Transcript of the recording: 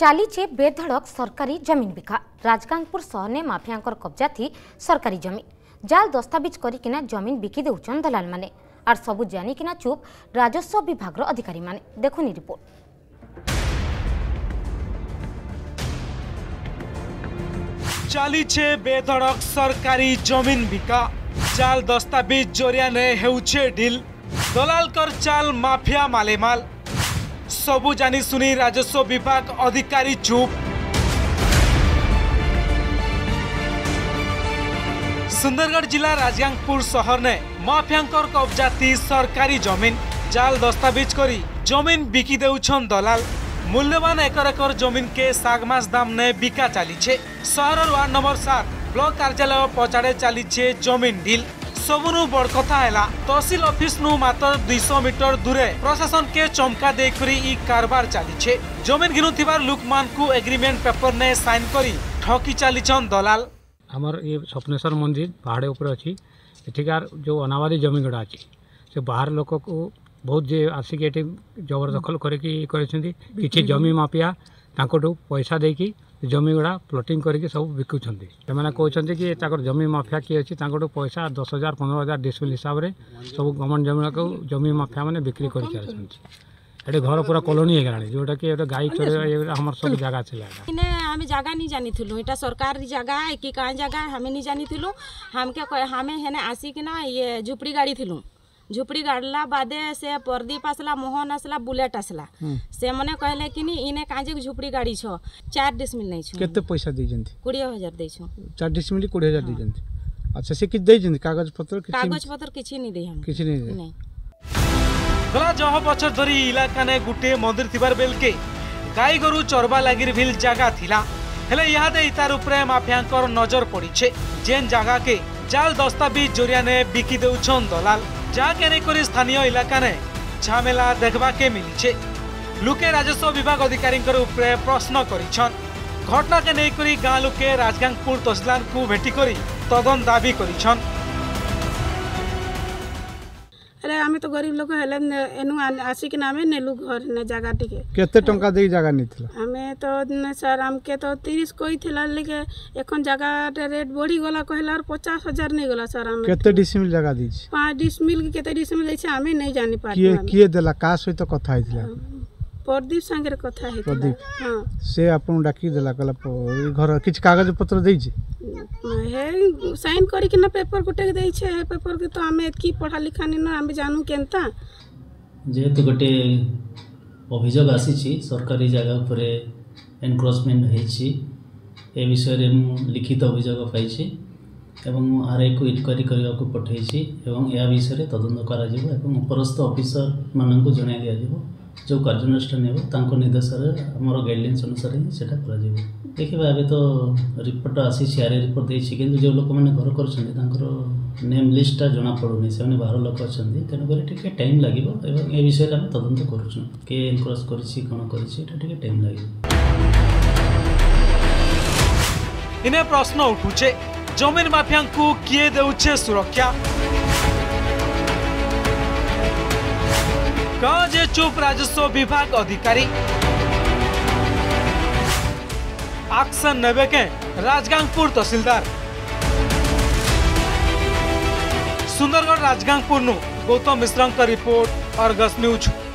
चलीचे बेधड़क सरकारी जमीन बिका राजगांगपुर सहने माफिया कब्जा थी सरकारी जमी जाल दस्तावेज करना जमीन बिकि दे दलाल मैंने आर सब जानिकिना चुप राजस्व विभाग अधिकारी मैंने देखुनी रिपोर्ट चलीचे बेधड़क सरकारी जमीन बिका जाल दस्तावेज जरिया ने डील दलाल कर चाल माफिया मालेमाल ସବୁ ଜାଣି ଶୁଣି ରାଜସ୍ୱ ବିଭାଗ ଅଧିକାରୀ ଚୁପ୍ सुंदरगढ़ जिला राजगांगपुर शहर ने माफियांकर कब्जा थी सरकारी जमीन जाल दस्तावेज कर जमीन बिकी देउछन दलाल मूल्यवान एकर एकर जमीन के सागमास दाम ने बिका चली छे शहर वार्ड नंबर सात ब्लॉक कार्यालय पछाड़े चली छे जमीन डील सबुनु बड़ कथा है तहसिल ऑफिस नु मात्र दुईश मीटर दूरे प्रशासन के चमका देकर कारबार चली जमीन घिणुवार लुक मान को एग्रीमेंट पेपर ने साइन कर ठकी चलीचन दलाल आमर ये स्वप्नेश्वर मंदिर पहाड़े ऊपर अच्छी एଠିकार जो अनावादी जमी गुड़ा अच्छी से बाहर लोक को बहुत जे आसिक जबरदखल करके किसी पैसा देकी जमी गुड़ा प्लटिंग करके सब बिकुं से कहते कि जमी मफिया किए अच्छी पैसा दस हजार पंद्रह हजार डिस्मिल हिसाब से सब गवर्नमेंट जमी को जमी मफिया मैंने बिक्री कर एडे घर पूरा कलोनी हो गला जोटा कि गाई चोर हमर सब जगह छले जगह नहीं जानी थुलु एटा सरकार जगह है कि का जगह हम नहीं जानी थुलु हम हमें हेने आसी ना ये झुपड़ी गाड़ी थुलु ঝুপড়ি গাড়লা বাদে সে প্রদীপ আসলা মোহন আসলা বুলেট আসলা সেমানে কহিলে কিনি ইনে কাজে ঝুপড়ি গাড়ি ছ চার ডিসমিল নেইছু কেতে পয়সা কুড়ি হাজার 20000 ছ চার ডিসমিল কুড়ি হাজার 20000 দেইজন্তি আচ্ছা সে কি দেইজন্তি কাগজ পত্র কিছু কাগজ পত্র কিছু নি দেই হাম কিছু নি দেই গলা জহ বছর ধরি ইলাকানে গুটে মন্দির থিবার বেলকে গাই গরু চরবা লাগির ভিল জায়গা থিলা ହେଲେ ଇହାଦେ ଇତାର ଉପରେ ମାଫିଆଙ୍କର ନଜର ପଡ଼ିଛେ ଯେନ୍ ଜାଗାକେ ଜାଲ ଦସ୍ତାବିଜ ଜରିଆନେ বিকি দেউছন দলাল যাকে নেই স্থানীয় এলাকায় ঝামেলা দেখবাকে মিলিছে লোকে রাজস্ব বিভাগ অধিকারী উপরে প্রশ্ন করেছেন ঘটনাকে নেই গাঁ লোকে রাজগাংপুর তহসিলার ভেটি করে তদন দাবি করেছেন ହେଲେ ଆମେ ତ ଗରିବ ଲୋକ ହେଲେ ଏନୁ ଆସିକିନା ଆମେ ନେଲୁ ଘରେ ଜାଗା ଟିକେ କେତେ ଟଙ୍କା ଦେଇ ଜାଗା ନେଇଥିଲା ଆମେ ତ ସାର୍ ଆମକେ ତ ତିରିଶ କହିଥିଲା ଲେକେ এখন জায়গাটা রেট বড়ি গলা কহিলা আর পচাশ হাজার নেই গলা স্যার আমি কেতে ডিসমিল জায়গা দিয়েছি পাঁচ ডিসমিল কেতে ডিসমিল দিয়েছি আমি নেই জানি পারি কিয়ে কিয়ে দেলা কা সহিত কথা হইছিলা প্রদীপ সাঙ্গে কথা হইছিলা প্রদীপ হ্যাঁ সে আপন ডাকি দেলা কলা ঘর কিছু কাগজ পত্র দেইছি सैन करना पेपर गोटे पेपर के तो आम एक पढ़ा लिखा नहीं ना आम जानू के जेहेतु गोटे अभोग आसी सरकारी जगह पर एनक्रोचमेंट हो विषय लिखित अभोग पाई आर आई को इनक्वारी करने को पठे या विषय तदन करस्थ अफिसर मान जन दिज्व ଯେଉଁ କାର୍ଯ୍ୟାନୁଷ୍ଠାନ ନେବ ତାଙ୍କ ନିର୍ଦ୍ଦେଶରେ ଆମର ଗାଇଡ଼ଲାଇନ୍ସ ଅନୁସାରେ ହିଁ ସେଇଟା କରାଯିବ ଦେଖିବା ଏବେ ତ ରିପୋର୍ଟ ଆସିଛି ଆର୍ ରିପୋର୍ଟ ଦେଇଛି କିନ୍ତୁ ଯେଉଁ ଲୋକମାନେ ଘର କରୁଛନ୍ତି ତାଙ୍କର ନେମ୍ ଲିଷ୍ଟଟା ଜଣାପଡ଼ୁନି ସେମାନେ ବାହାର ଲୋକ ଅଛନ୍ତି ତେଣୁକରି ଟିକେ ଟାଇମ୍ ଲାଗିବ ଏବଂ ଏ ବିଷୟରେ ଆମେ ତଦନ୍ତ କରୁଛୁ କିଏ ଏନକ୍ରୋଚ୍ କରିଛି କ'ଣ କରିଛି ଏଇଟା ଟିକେ ଟାଇମ୍ ଲାଗିବ ଇନେ ପ୍ରଶ୍ନ ଉଠୁଛେ ଜମିନ ମାଫିଆଙ୍କୁ କିଏ ଦେଉଛେ ସୁରକ୍ଷା कौन चुप राजस्व विभाग अधिकारी एक्शन नेबे के राजगांगपुर तहसीलदार सुंदरगढ़ राजगांगपुर नु Gautam Mishra report Argus news